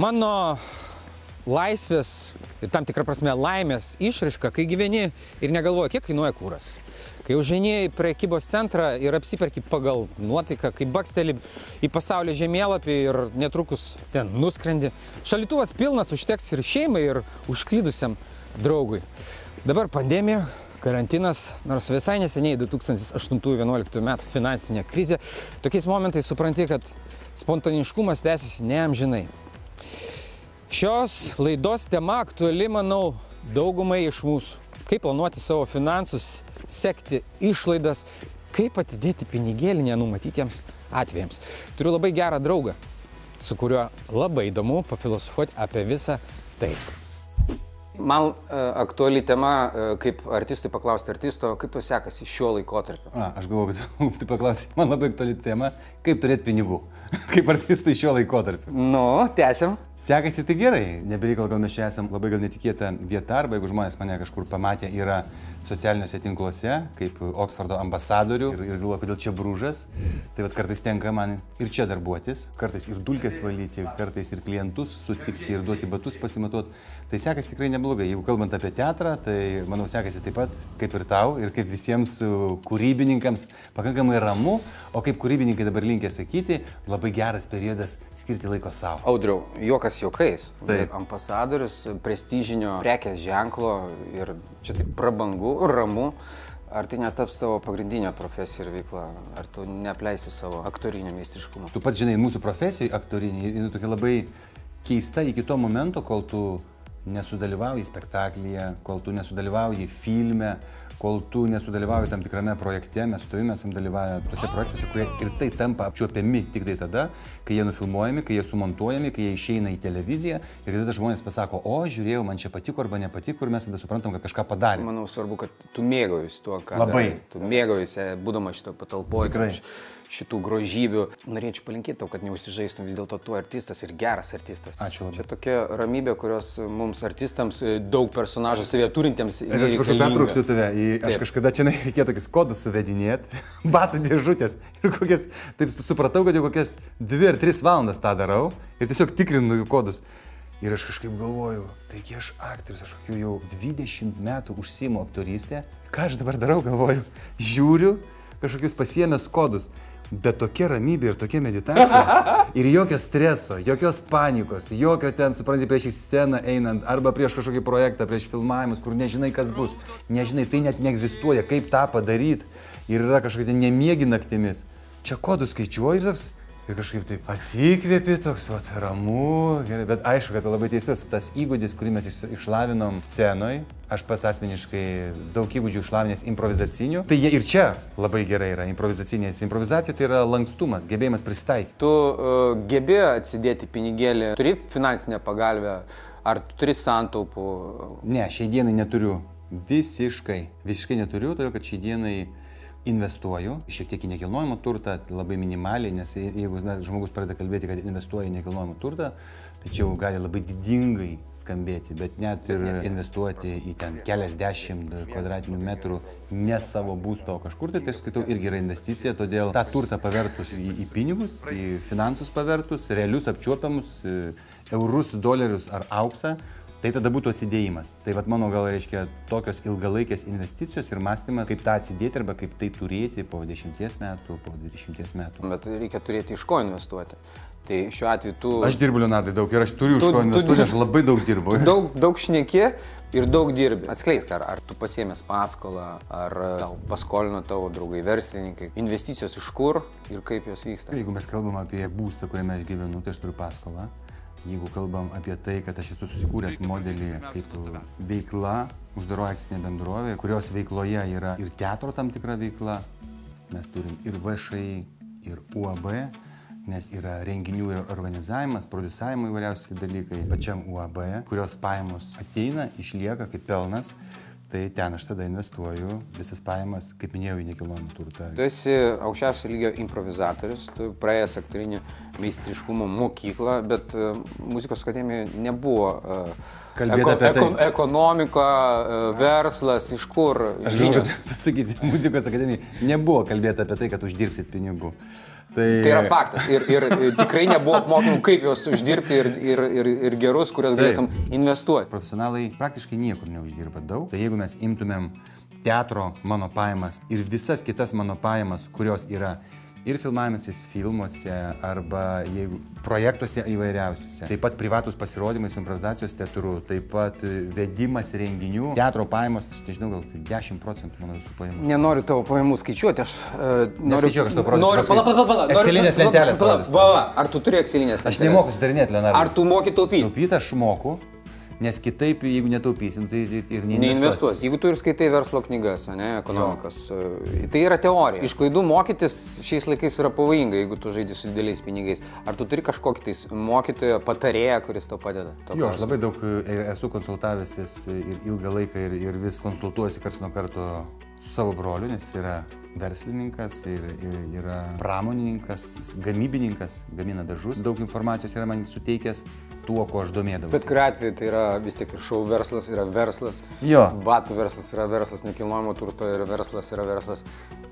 Mano laisvės ir tam tikrą prasme laimės išraiška, kai gyveni ir negalvoji, kiek kainuoja kūras. Kai užeini į prekybos centrą ir apsiperki pagal nuotaiką, kai baksteli į pasaulio žemėlapį ir netrukus ten nuskrendi. Šalituvas pilnas užteks ir šeimai, ir užklydusiam draugui. Dabar pandemija, karantinas, nors visai neseniai 2008-2011 metų finansinė krizė, tokiais momentais supranti, kad spontaniškumas tęsiasi neamžinai. Šios laidos tema aktuali, manau, daugumai iš mūsų. Kaip planuoti savo finansus, sekti išlaidas, kaip atidėti pinigėlį nenumatytiems atvejams. Turiu labai gerą draugą, su kuriuo labai įdomu pafilosofuoti apie visą tai. Man uh, aktuali tema, uh, kaip artistui paklausti artisto, kaip tu sekasi šiuo laikotarpiu. A, aš galvoju, kad tu paklausai, man labai aktuali tema, kaip turėti pinigų, kaip artistui šiuo laikotarpiu. Nu, tęsiam. Sekasi tai gerai, nebereikal gal mes čia esam labai gal netikėta vieta, arba jeigu žmonės mane kažkur pamatė, yra socialiniuose tinkluose, kaip Oksfordo ambasadorių ir, ir galvoju, kodėl čia brūžas. Tai vad kartais tenka man ir čia darbuotis, kartais ir dulkės valyti, kartais ir klientus sutikti ir duoti batus pasimatuoti. Tai sekasi tikrai neblogai. Jeigu kalbant apie teatrą, tai manau sekasi taip pat kaip ir tau ir kaip visiems kūrybininkams pakankamai ramu, o kaip kūrybininkai dabar linkia sakyti, labai geras periodas skirti laiko savo. Audriau, juokas juokais. Taip. Ambasadorius prestižinio prekės ženklo ir čia taip prabangu, ramu. Ar tai netaps tavo pagrindinė profesija ir veikla? Ar tu neapleisi savo aktorinio meistriškumo? Tu pats žinai, mūsų profesijoje aktorinė, jinai tokia labai keista iki to momento, kol tu nesudalyvauji spektaklyje, kol tu nesudalyvauji filme, kol tu nesudalyvauji tam tikrame projekte, mes su tavimi esame dalyvavę tuose projektuose, kurie ir tai tampa apčiuopiami tik tai tada, kai jie nufilmuojami, kai jie sumontuojami, kai jie išeina į televiziją ir tada žmonės pasako, o žiūrėjau, man čia patiko arba nepatiko ir mes tada suprantam, kad kažką padarė. Manau svarbu, kad tu mėgaujies tuo, ką Labai. darai. Tu mėgaujies, būdama šito patalpoje. Tikrai. Šitų grožybių. Norėčiau palinkėti tau, kad neužsižaistum vis dėlto tu artistas ir geras artistas. Ačiū labai. Čia tokia ramybė, kurios mums artistams e, daug personažų savie turintiems. Aš atsiprašau, pertrauksiu tave. Į, aš Taip. kažkada čia reikėjo tokius kodus suvedinėti, batų dėžutės. Ir kokias, taip supratau, kad jau kokias dvi ar tris valandas tą darau ir tiesiog tikrinu jų kodus. Ir aš kažkaip galvoju, taigi aš aktorius, aš kokiu jau 20 metų užsimu aktorystę. Ką aš dabar darau, galvoju, žiūriu kažkokius pasiemęs kodus. Bet tokia ramybė ir tokia meditacija. Ir jokio streso, jokios panikos, jokio ten, supranti, prieš į sceną einant, arba prieš kažkokį projektą, prieš filmavimus, kur nežinai, kas bus. Nežinai, tai net neegzistuoja, kaip tą padaryti. Ir yra kažkokia nemiegi naktimis. Čia kodus skaičiuoji toks. Ir kažkaip taip atsikvėpi, toks, va, ramu, gerai, bet aišku, kad tu labai teisus. Tas įgūdis, kurį mes iš- išlavinom scenoje, aš pats asmeniškai daug įgūdžių išlavinęs improvizacinių, tai jie ir čia labai gerai yra improvizacinės. Improvizacija tai yra lankstumas, gebėjimas pristaikyti. Tu uh, gebi atsidėti pinigėlį, turi finansinę pagalbę, ar tu turi santaupų? Ne, šiai dienai neturiu. Visiškai. Visiškai neturiu, todėl kad šiai dienai investuoju šiek tiek į nekilnojamą turtą, labai minimaliai, nes je- jeigu na, žmogus pradeda kalbėti, kad investuoja į nekilnojamą turtą, čia jau gali labai didingai skambėti, bet net ir investuoti į ten keliasdešimt kvadratinių metrų ne savo būsto, kažkur tai, tai skaitau irgi yra investicija, todėl tą turtą pavertus į, į pinigus, į finansus pavertus, realius apčiuopiamus, e, eurus, dolerius ar auksą, Tai tada būtų atsidėjimas. Tai vad mano gal reiškia tokios ilgalaikės investicijos ir mąstymas, kaip tą atsidėti arba kaip tai turėti po 10 metų, po 20 metų. Bet reikia turėti iš ko investuoti. Tai šiuo atveju tu Aš dirbu, Leonardai, daug ir aš turiu iš Tu- ko tu investuoti, aš labai daug dirbu. daug, daug šneki ir daug dirbi. Atskleisk, ar, ar tu pasiemęs paskolą, ar tau paskolino tavo draugai verslininkai. Investicijos iš kur ir kaip jos vyksta. Jeigu mes kalbam apie būstą, kuriame aš gyvenu, tai aš turiu paskolą. Jeigu kalbam apie tai, kad aš esu susikūręs modelį kaip veikla, uždaroji akcinė bendrovė, kurios veikloje yra ir teatro tam tikra veikla, mes turim ir VŠI, ir UAB, nes yra renginių ir organizavimas, produsavimo įvairiausi dalykai pačiam UAB, kurios pajamos ateina, išlieka kaip pelnas. Tai ten aš tada investuoju visas pajamas, kaip minėjau, į nekilnojamą turtą. Tu esi aukščiausio lygio improvizatorius, tu praėjęs aktorinį meistriškumo mokyklą, bet uh, muzikos akademijoje nebuvo uh, Kalbėt apie tai. ekonomika, uh, verslas, iš kur Aš žinau, kad pasakyti, muzikos akademijai nebuvo kalbėta apie tai, kad uždirbsit pinigų. Tai, Tai yra faktas. Ir, ir tikrai nebuvo apmokymų, kaip juos uždirbti ir, ir, ir, ir gerus, kuriuos galėtum investuoti. profesionalai praktiškai niekur neuždirba daug. Tai jeigu mes imtumėm teatro mano pajamas ir visas kitas mano pajamas, kurios yra ir filmavimasis filmuose arba jeigu projektuose įvairiausiuose. Taip pat privatus pasirodymai su improvizacijos teatru, taip pat e, vedimas renginių. Teatro pajamos, aš nežinau, gal kokių 10 procentų mano visų pajamų. Nenoriu tavo pajamų skaičiuoti, aš uh. Neskaičiuok, aš tau parodysiu Noriu, paskui. pala, pala, pala, pala, lentelės pala, parodysiu. pala, Ar tu turi Excelinės lentelės? Aš nemoku sudarinėti, Leonardo. Ar tu moki taupyti? Taupyti aš moku, nes kitaip, jeigu netaupysim, tai tai ir neinvestuosim. Neinvestuos. Jeigu tu ir skaitai verslo knygas, ne, ekonomikos, e, tai yra teorija. Iš klaidų mokytis šiais laikais yra pavojinga, jeigu tu žaidži su dideliais pinigais. Ar tu turi kažkokį tais mokytoją, patarėją, kuris tau padeda? Jo, aš klausimu? labai daug e, esu konsultavęsis ir ilgą laiką ir, ir vis konsultuojuosi karts nuo karto su savo broliu, nes jis yra verslininkas ir, ir yra pramonininkas, gamybininkas, gamina dažus. Daug informacijos yra man suteikęs tuo, ko aš Bet domėdavausi. kuriu atveju tai yra vis tiek ir šau verslas, yra verslas. Jo. Batų verslas yra verslas, nekilnojamo turto yra verslas, yra verslas.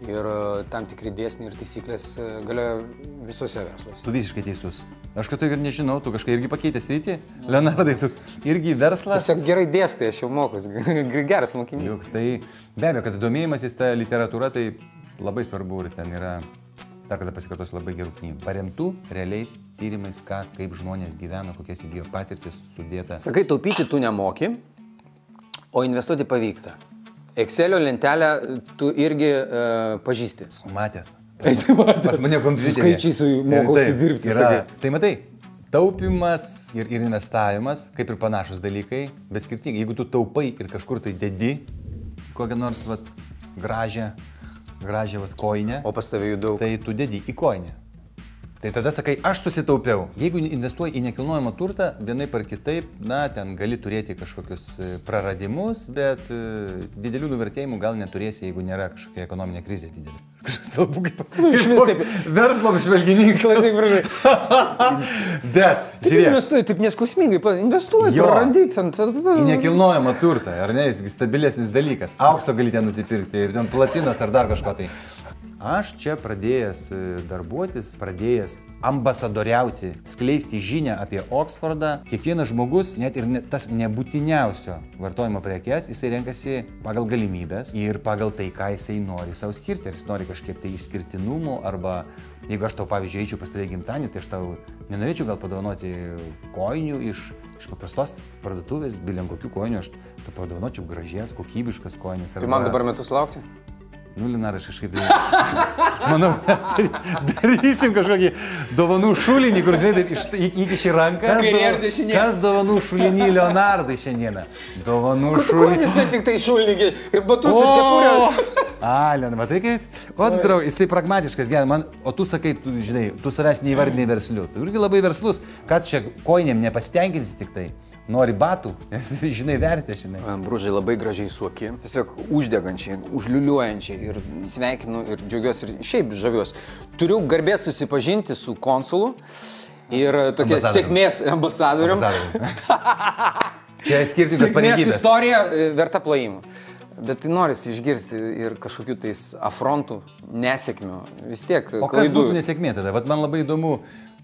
Ir e, tam tikri dėsniai ir taisyklės e, galioja visose versluose. Tu visiškai teisus. Aš kad tai ir nežinau, tu kažką irgi pakeitęs rytį. Leonardai, tu irgi verslas. Tiesiog gerai dėstai, aš jau mokus, geras mokinys. Juk tai be abejo, kad domėjimasis tą literatūrą tai labai svarbu ir ten yra, dar kada pasikartosiu, labai gerų knygų. Paremtų realiais tyrimais, ką, kaip žmonės gyveno, kokias įgyjo patirtis sudėta. Sakai, taupyti tu nemoki, o investuoti pavyksta. Excelio lentelę tu irgi uh, pažįsti. Matęs. Pas mane kompiuteryje. Su skaičiais su- mokausi dirbti, Yra, tai matai, taupimas ir, ir investavimas, kaip ir panašus dalykai, bet skirtingai. Jeigu tu taupai ir kažkur tai dedi kokią nors vat, gražią, gražią vat, koinę, O pas tavę jų daug. tai tu dedi į koinę. Tai tada sakai, aš susitaupiau. Jeigu investuoji į nekilnojamą turtą, vienaip ar kitaip, na, ten gali turėti kažkokius e, praradimus, bet e, didelių nuvertėjimų gal neturėsi, jeigu nėra kažkokia ekonominė krizė didelė. Kažkas kalbu kaip, kaip verslo apžvalgininkas. Bet, Žiūrėk. Investuoji, taip neskusmingai, investuoji, Jo. prarandi ten. į nekilnojamą turtą, ar ne, jis stabilesnis dalykas. Aukso gali ten nusipirkti ir ten platinos ar dar kažko tai. Aš čia pradėjęs e, darbuotis, pradėjęs ambasadoriauti, skleisti žinią apie Oksfordą, kiekvienas žmogus, net ir ne, tas nebūtiniausio vartojimo prekes, jisai renkasi pagal galimybės ir pagal tai, ką jisai nori savo skirti. Ar jis nori kažkiek tai išskirtinumų, arba jeigu aš tau, pavyzdžiui, eičiau pas tave gimtadienį, tai aš tau nenorėčiau gal padovanoti koinių iš, iš paprastos parduotuvės, bilien kokių koinių, aš tau padovanočiau gražias, kokybiškas koinės. Tai man dabar metus laukti? Nu, Linaras kažkaip tai... Manau, mes dary- darysim kažkokį dovanų šulinį, kur žinai, įkiši ranką. Dešinė? Kas dovanų šulinį Leonardai šiandieną? Dovanų šulinį. vien tik tai šulnigiai ir batus ir kepurę? A, Lena, matai, kaip... O, tu draug, jisai pragmatiškas, gerai, man, o tu sakai, tu, žinai, tu savęs neįvardinai versliu. Tu irgi labai verslus, kad čia koinėm nepasitenkinsi tik tai. Nori batų, nes žinai vertę, žinai. Brūžai labai gražiai suoki, tiesiog uždegančiai, užliuliuojančiai ir sveikinu ir džiaugiuosi ir šiaip žaviuosi. Turiu garbės susipažinti su konsulu ir tokia Ambasadorium. sėkmės ambasadorium. Ambasadorius. Čia Sėkmės pareigybės. istorija e, verta plojimų. Bet tai norisi išgirsti ir kažkokių tais afrontų, nesėkmių. Vis tiek O kas klaidų. būtų nesėkmė tada? Vat man labai įdomu,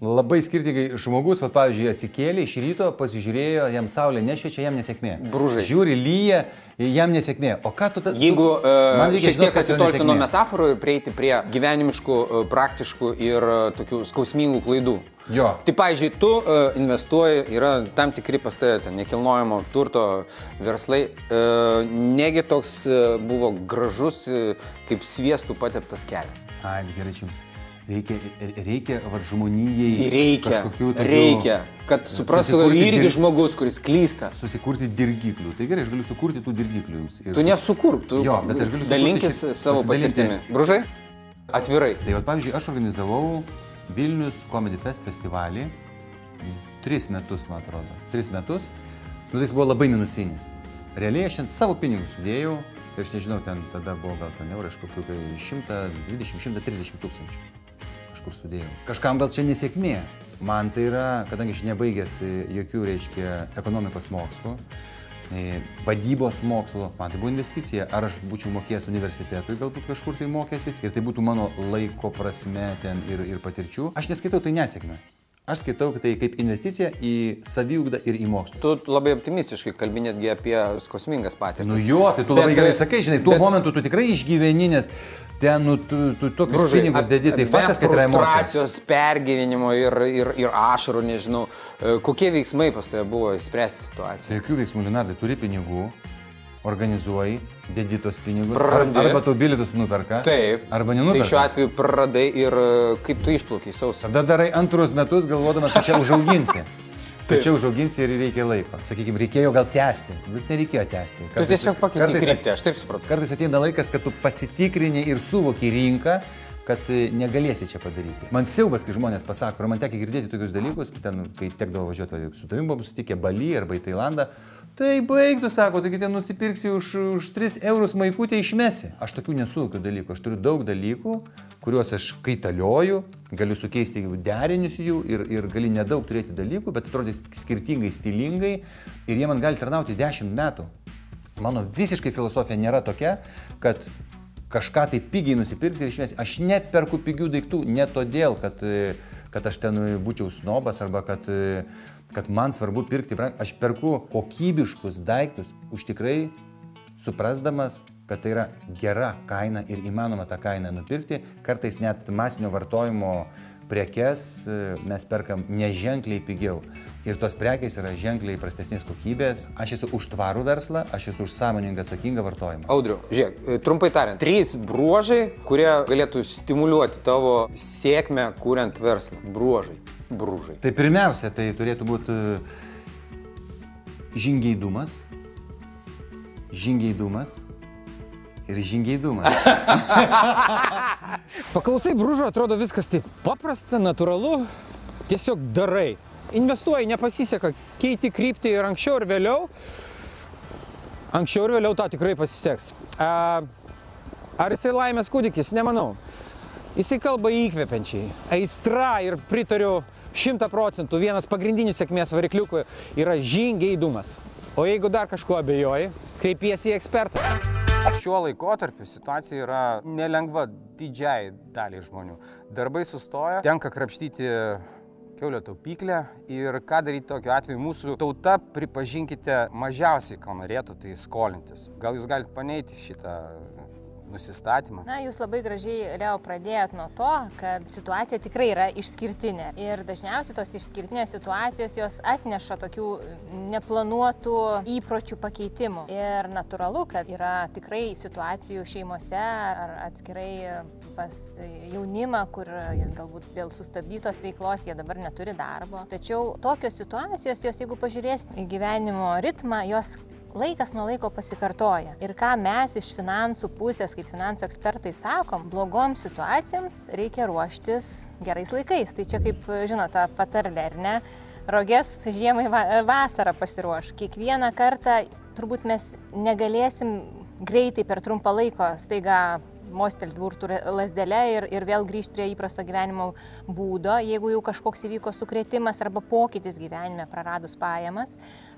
labai skirtingai žmogus, vat, pavyzdžiui, atsikėlė iš ryto, pasižiūrėjo, jam saulė nešviečia, jam nesėkmė. Bružai. Žiūri, lyja, jam nesėkmė. O ką tu tada... Jeigu Man uh, reikia šiek tiek atitolti nuo metaforų ir prieiti prie gyvenimiškų, uh, praktiškų ir uh, tokių skausmingų klaidų. Jo. Tai, pavyzdžiui, tu investuoji, yra tam tikri pas tave ten nekilnojamo turto verslai. Negi toks buvo gražus, kaip sviestų pateptas kelias. Ai, gerai, čia jums reikia, reikia var žmonijai. Reikia, tokių- reikia, kad suprastų susikurti irgi dir- žmogus, kuris klysta. Susikurti dirgiklių. Tai gerai, aš galiu sukurti tų dirgiklių jums. Ir Tu su- nesukurk, tu Jo, bet aš galiu dalinkis šit- savo patirtimi. Bružai? Atvirai. Tai va, pavyzdžiui, aš organizavau Vilnius Comedy Fest festivalį. Tris metus, man atrodo. Tris metus. Nu, tai jis buvo labai minusinis. Realiai aš ten savo pinigus sudėjau. Ir aš nežinau, ten tada buvo gal ten eurai, aš kokių 120-130 tūkstančių. Kažkur sudėjau. Kažkam gal čia nesėkmė. Man tai yra, kadangi aš nebaigęs jokių, reiškia, ekonomikos mokslų, e, vadybos mokslo, man tai buvo investicija, ar aš būčiau mokėjęs universitetui, galbūt kažkur tai mokęsis ir tai būtų mano laiko prasme ten ir, ir patirčių. Aš neskaitau tai nesėkmė. Aš skaitau tai kaip investicija į saviugdą ir į mokslus. Tu labai optimistiškai kalbi netgi apie skausmingas patirtis. Nu jo, tai tu labai Bet, gerai sakai, žinai, tuo bet- momentu tu tikrai išgyveni, nes ten, nu, tu, tu tokius Bružai, pinigus dedi, tai faktas, kad yra emocijos. pergyvenimo ir, ir, ir ašarų, nežinau, e, kokie veiksmai pas tave buvo įspręsti situaciją. Tai jokių veiksmų, Linardai, turi pinigų, organizuoji, dedi tos pinigus, ar, Prarandi. arba tau bilietus nuperka, Taip. arba Tai nenuperka. šiuo atveju praradai ir e, kaip tu išplaukiai sausą. Tada darai antrus metus, galvodamas, kad čia užauginsi. Kad čia užauginsi ir reikia laiko. Sakykime, reikėjo gal tęsti, bet nereikėjo tęsti. Tu tiesiog pakeitei kryptį, aš taip supratau. Kartais ateina laikas, kad tu pasitikrini ir suvoki rinką, kad e, negalėsi čia padaryti. Man siaubas, kai žmonės pasako, ir man tekia girdėti tokius dalykus, ten, kai tekdavo važiuoti va, su tavimi, buvom susitikę Bali arba į Tailandą, tai baigtų, sako, taigi ten nusipirksi už, už 3 eurus maikutę išmesi. Aš tokių nesuvokiu dalykų, aš turiu daug dalykų, kuriuos aš kaitalioju, galiu sukeisti derinius jų ir, ir gali nedaug turėti dalykų, bet atrodys skirtingai, stilingai ir jie man gali tarnauti 10 metų. Mano visiškai filosofija nėra tokia, kad kažką tai pigiai nusipirksi ir išmesi. Aš neperku pigių daiktų ne todėl, kad, e, kad aš ten būčiau snobas arba kad, e, kad man svarbu pirkti brang. Aš perku kokybiškus daiktus už tikrai suprasdamas, kad tai yra gera kaina ir įmanoma tą kainą nupirkti. Kartais net masinio vartojimo prekes e, mes perkam neženkliai pigiau. Ir tos prekės yra ženkliai prastesnės kokybės. Aš esu už tvarų verslą, aš esu už sąmoningą atsakingą vartojimą. Audriu, žiūrėk, e, trumpai tariant, trys bruožai, kurie galėtų stimuliuoti tavo sėkmę, kuriant verslą. Bruožai. Bruožai. Tai pirmiausia, tai turėtų būti žingeidumas, žingeidumas ir žingeidumas. Paklausai, brūžo, atrodo viskas taip paprasta, natūralu, tiesiog darai. Investuoji, nepasiseka, keiti kryptį ir anksčiau ir vėliau. Anksčiau ir vėliau tau tikrai pasiseks. Ar jisai laimės kūdikis? Nemanau. Jisai kalba įkvepiančiai. Aistra ir pritariu šimta procentų. Vienas pagrindinių sėkmės varikliukų yra žingeidumas. O jeigu dar kažkuo abejoji, kreipiesi į ekspertą. Šiuo laikotarpiu situacija yra nelengva didžiai daliai žmonių. Darbai sustoja, tenka krapštyti keulio taupyklę ir ką daryti tokiu atveju mūsų tauta, pripažinkite, mažiausiai ką norėtų, tai skolintis. Gal jūs galite paneiti šitą nusistatymą? Na, jūs labai gražiai, Leo, pradėjot nuo to, kad situacija tikrai yra išskirtinė. Ir dažniausiai tos išskirtinės situacijos jos atneša tokių neplanuotų įpročių pakeitimų. Ir natūralu, kad yra tikrai situacijų šeimose ar atskirai pas jaunimą, kur galbūt dėl sustabdytos veiklos jie dabar neturi darbo. Tačiau tokios situacijos, jos jeigu pažiūrės į gyvenimo ritmą, jos laikas nuo laiko pasikartoja. Ir ką mes iš finansų pusės, kaip finansų ekspertai sakom, blogoms situacijoms reikia ruoštis gerais laikais. Tai čia kaip, žinote, patarlė, ar ne? Rogės žiemai va, vasarą pasiruoš. Kiekvieną kartą turbūt mes negalėsim greitai per trumpą laiko staiga mostelti burtų lasdelę ir, ir vėl grįžti prie įprasto gyvenimo būdo, jeigu jau kažkoks įvyko sukretimas arba pokytis gyvenime praradus pajamas.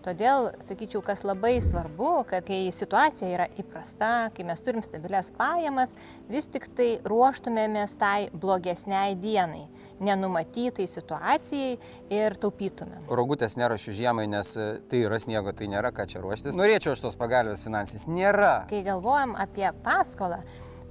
Todėl, sakyčiau, kas labai svarbu, kad kai situacija yra įprasta, kai mes turim stabilias pajamas, vis tik tai ruoštumėmės tai blogesniai dienai, nenumatytai situacijai ir taupytumėm. Rogutės nerašiu žiemai, nes e, tai yra sniego, tai nėra ką čia ruoštis. Norėčiau aš tos pagalbės finansinės. Nėra. Kai galvojam apie paskolą,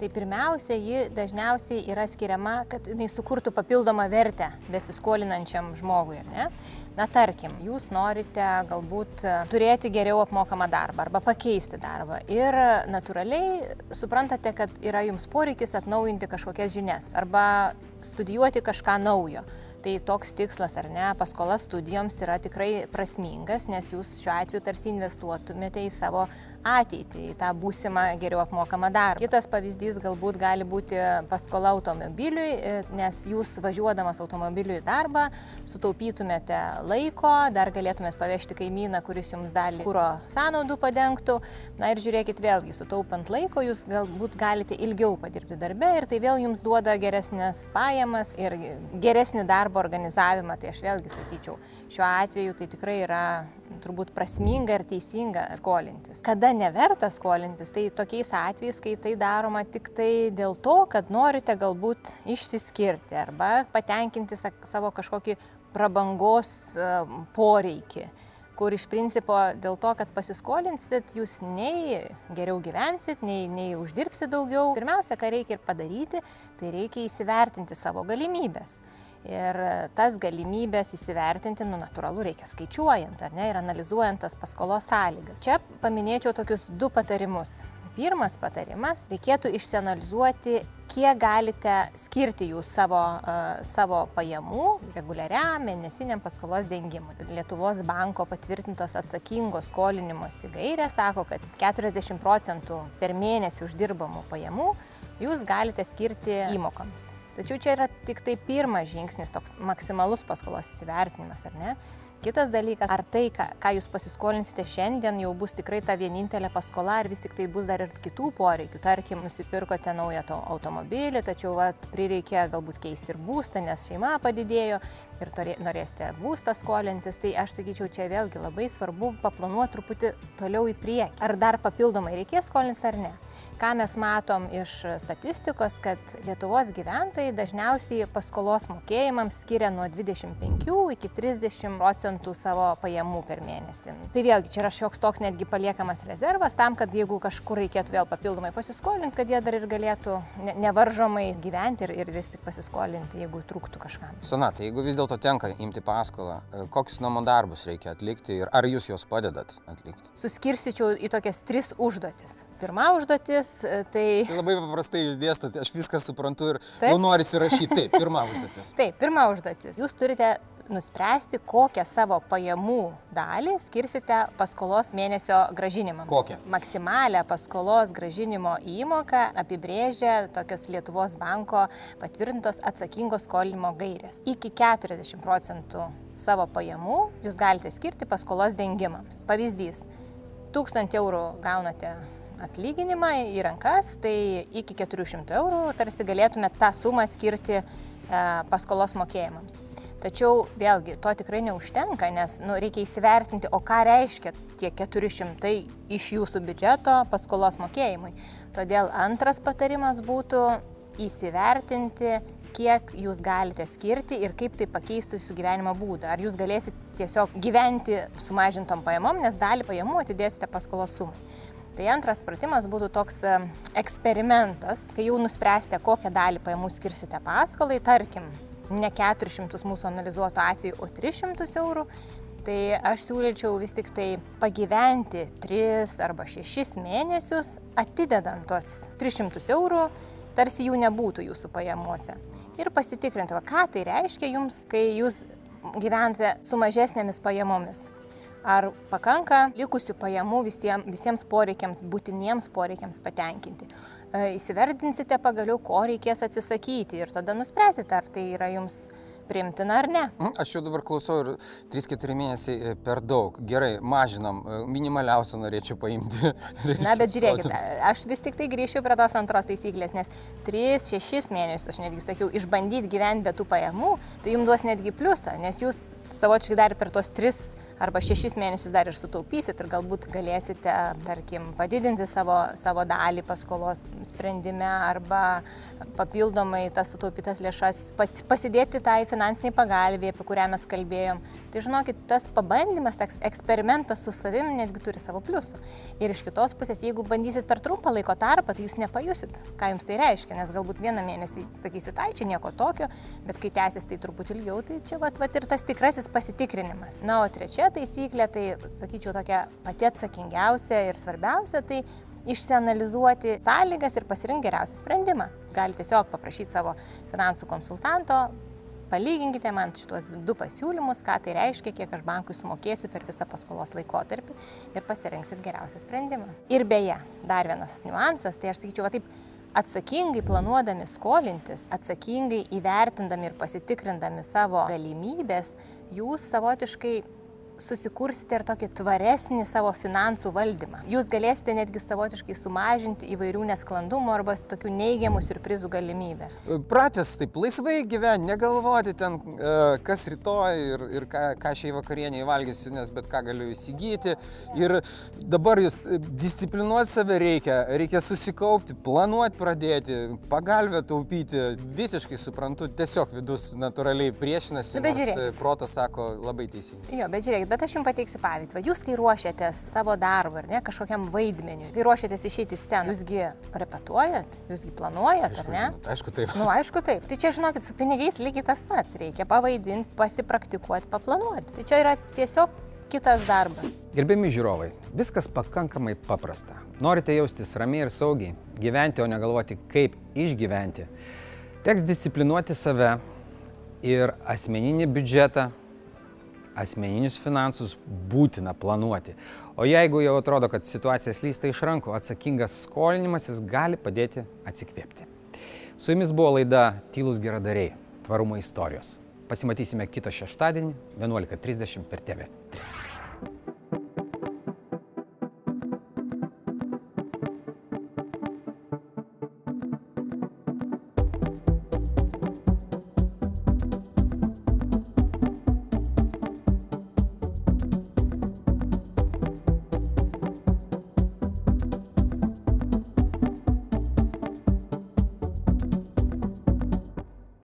tai pirmiausia, ji dažniausiai yra skiriama, kad jinai sukurtų papildomą vertę besiskolinančiam žmogui, ne? Na tarkim, jūs norite galbūt turėti geriau apmokamą darbą arba pakeisti darbą ir natūraliai suprantate, kad yra jums poreikis atnaujinti kažkokias žinias arba studijuoti kažką naujo. Tai toks tikslas ar ne, paskola studijoms yra tikrai prasmingas, nes jūs šiuo atveju tarsi investuotumėte į savo ateitį, į tą būsimą geriau apmokamą darbą. Kitas pavyzdys galbūt gali būti paskola automobiliui, e, nes jūs važiuodamas automobiliu į darbą sutaupytumėte laiko, dar galėtumėte pavežti kaimyną, kuris jums dalį kūro sąnaudų padengtų. Na ir žiūrėkit vėlgi, sutaupant laiko, jūs galbūt galite ilgiau padirbti darbe ir tai vėl jums duoda geresnės pajamas ir geresnį darbo organizavimą. Tai aš vėlgi sakyčiau, šiuo atveju tai tikrai yra turbūt prasminga ir teisinga skolintis. Kada neverta skolintis, tai tokiais atvejais, kai tai daroma tik tai dėl to, kad norite galbūt išsiskirti arba patenkinti savo kažkokį prabangos e, poreikį kur iš principo dėl to, kad pasiskolinsit, jūs nei geriau gyvensit, nei, nei uždirbsit daugiau. Pirmiausia, ką reikia ir padaryti, tai reikia įsivertinti savo galimybės. Ir tas galimybės įsivertinti, nu, natūralu, reikia skaičiuojant, ar ne, ir analizuojant tas paskolos sąlygas. Čia paminėčiau tokius du patarimus. Pirmas patarimas - reikėtų išsianalizuoti, kiek galite skirti jūs savo, uh, savo pajamų reguliariam mėnesiniam paskolos dengimui. Lietuvos banko patvirtintos atsakingos skolinimosi gairės sako, kad 40 procentų per mėnesį uždirbamų pajamų jūs galite skirti įmokoms. Tačiau čia yra tik tai pirmas žingsnis, toks maksimalus paskolos įsivertinimas, ar ne? Kitas dalykas, ar tai, ką, ką jūs pasiskolinsite šiandien, jau bus tikrai ta vienintelė paskola, ar vis tik tai bus dar ir kitų poreikių. Tarkim, nusipirkote naują automobilį, tačiau vat, prireikė galbūt keisti ir būstą, nes šeima padidėjo ir norėsite būstą skolintis. Tai aš sakyčiau, čia vėlgi labai svarbu paplanuoti truputį toliau į priekį. Ar dar papildomai reikės skolintis ar ne. Ką mes matom iš statistikos, kad Lietuvos gyventojai dažniausiai paskolos mokėjimams skiria nuo 25 iki 30 procentų savo pajamų per mėnesį. Tai vėlgi čia yra šioks toks netgi paliekamas rezervas tam, kad jeigu kažkur reikėtų vėl papildomai pasiskolinti, kad jie dar ir galėtų nevaržomai gyventi ir, ir vis tik pasiskolinti, jeigu trūktų kažkam. Sonata, jeigu vis dėlto tenka imti paskolą, e, kokius namų darbus reikia atlikti ir ar jūs juos padedat atlikti? Suskirsičiau į tokias tris užduotis. Pirma užduotis, e, tai... tai... Labai paprastai jūs dėstate, aš viską suprantu ir Taip? jau nori įrašyti. Taip, pirma užduotis. Taip, pirma užduotis. Jūs turite nuspręsti, kokią savo pajamų dalį skirsite paskolos mėnesio gražinimams. Kokią? Maksimalę paskolos gražinimo įmoką apibrėžia tokios Lietuvos banko patvirtintos atsakingos skolinimo gairės. Iki 40 procentų savo pajamų jūs galite skirti paskolos dengimams. Pavyzdys. 1000 eurų gaunate atlyginimą į rankas, tai iki 400 eurų tarsi galėtumėte tą sumą skirti e, paskolos mokėjimams. Tačiau vėlgi to tikrai neužtenka, nes nu, reikia įsivertinti, o ką reiškia tie 400 iš jūsų biudžeto paskolos mokėjimui. Todėl antras patarimas būtų įsivertinti, kiek jūs galite skirti ir kaip tai pakeistų jūsų gyvenimo būdą. Ar jūs galėsite tiesiog gyventi sumažintom pajamom, nes dalį pajamų atidėsite paskolos sumai. Tai antras pratimas būtų toks e, eksperimentas, kai jau nuspręsite, kokią dalį pajamų skirsite paskolai, tarkim, ne 400 mūsų analizuotų atvejų, o 300 eurų, tai aš siūlyčiau vis tik tai pagyventi 3 arba 6 mėnesius, atidedant tos 300 eurų, tarsi jų nebūtų jūsų pajamuose. Ir pasitikrinti, ką tai reiškia jums, kai jūs gyvenate su mažesnėmis pajamomis ar pakanka likusių pajamų visiems, visiems poreikiams, būtiniems poreikiams patenkinti. E, įsiverdinsite pagaliau, ko reikės atsisakyti ir tada nuspręsite, ar tai yra jums priimtina ar ne. Mhm, aš jau dabar klausau ir 3-4 mėnesiai e, per daug. Gerai, mažinam, e, minimaliausią norėčiau paimti. Na, bet žiūrėkit, aš vis tik tai grįšiu prie tos antros taisyklės, nes 3-6 mėnesius, aš netgi sakiau, išbandyti gyventi be tų pajamų, tai jums duos netgi pliusą, nes jūs savočiai dar per tos 3 arba šešis mėnesius dar ir sutaupysit ir galbūt galėsite, tarkim, padidinti savo, savo dalį paskolos sprendime arba papildomai tas sutaupytas lėšas pasidėti tai finansiniai pagalbė, apie kurią mes kalbėjom. Tai žinokit, tas pabandymas, tas eksperimentas su savimi netgi turi savo pliusų. Ir iš kitos pusės, jeigu bandysit per trumpą laiko tarpą, tai jūs nepajusit, ką jums tai reiškia, nes galbūt vieną mėnesį sakysit, ai čia nieko tokio, bet kai tęsis tai truputį ilgiau, tai čia vat, vat ir tas tikrasis pasitikrinimas. Na, o trečia taisyklė, tai sakyčiau tokia pati atsakingiausia ir svarbiausia, tai išsianalizuoti sąlygas ir pasirinkti geriausią sprendimą. Gali tiesiog paprašyti savo finansų konsultanto palyginkite man šituos du pasiūlymus, ką tai reiškia, kiek aš bankui sumokėsiu per visą paskolos laikotarpį ir pasirinksit geriausią sprendimą. Ir beje, dar vienas niuansas, tai aš sakyčiau, va taip, atsakingai planuodami skolintis, atsakingai įvertindami ir pasitikrindami savo galimybės, jūs savotiškai susikursite ir tokį tvaresnį savo finansų valdymą. Jūs galėsite netgi savotiškai sumažinti įvairių nesklandumų arba tokių neigiamų surprizų galimybę. Pratęs taip laisvai gyventi, negalvoti ten, e, kas rytoj ir, ir ką, ką šiai vakarienė įvalgysiu, nes bet ką galiu įsigyti. Ir dabar jūs e, disciplinuoti save reikia, reikia susikaupti, planuoti pradėti, pagalbę taupyti. Visiškai suprantu, tiesiog vidus natūraliai priešinasi, Nu, bet nors žiūrėk. protas sako labai teisingai. Jo, bet žiūrėkit, bet aš jums pateiksiu pavyzdį. Va, jūs, kai ruošiatės savo darbą, ar ne, kažkokiam vaidmeniu, kai ruošiatės išeiti į sceną, jūsgi repetuojat, jūsgi planuojat, Aišku, ar ne? žinot, aišku taip. Nu, aišku, taip. Tai čia, žinokit, su pinigais lygiai tas pats. Reikia pavaidinti, pasipraktikuoti, paplanuoti. Tai čia yra tiesiog kitas darbas. Gerbiami žiūrovai, viskas pakankamai paprasta. Norite jaustis ramiai ir saugiai, gyventi, o negalvoti, kaip išgyventi. Teks disciplinuoti save ir asmeninį biudžetą, asmeninius finansus būtina planuoti. O jeigu jau atrodo, kad situacija slysta iš rankų, atsakingas skolinimasis gali padėti atsikvėpti. Su jumis buvo laida Tylus geradariai - tvarumo istorijos. Pasimatysime kitą šeštadienį 11.30 per TV3.